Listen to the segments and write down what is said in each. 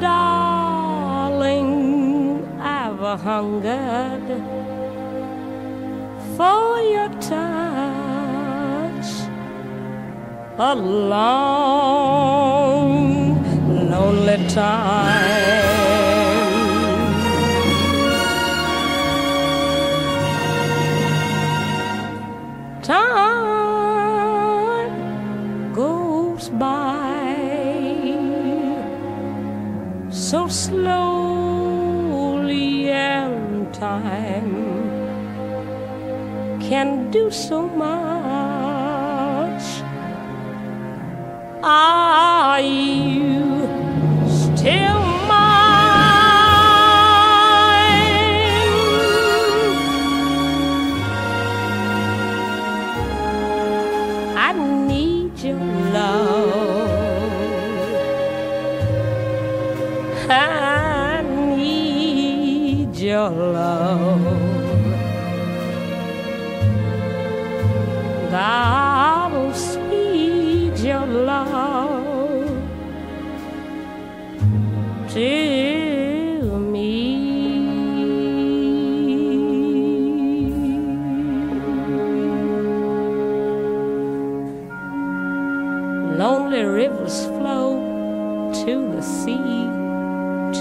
darling, I've hungered for your touch a long, lonely time. Time so slowly, and time can do so much. Are I need your love. God will speed your love to me. Lonely rivers flow to the sea,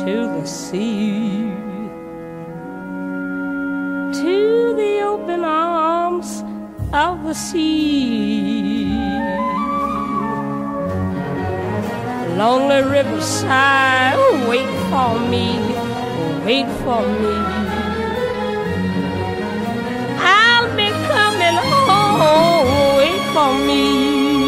to the sea, to the open arms of the sea. Lonely riverside, oh, wait for me, oh, wait for me. I'll be coming home, oh, wait for me.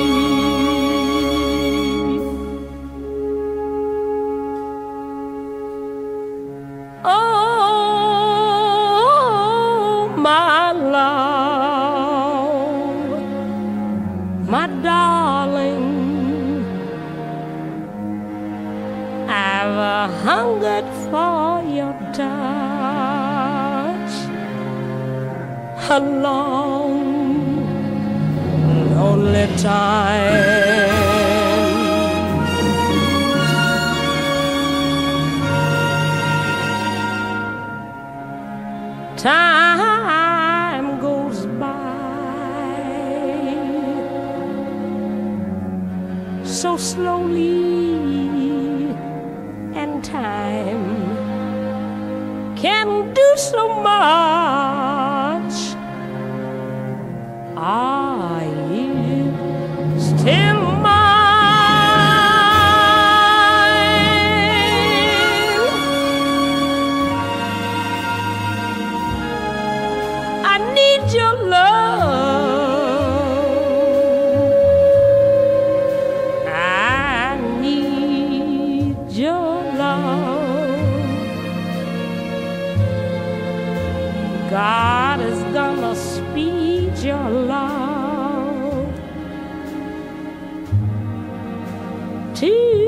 Hungered for your touch a long, lonely time. Time goes by so slowly, so much. You still God is gonna speed your love. To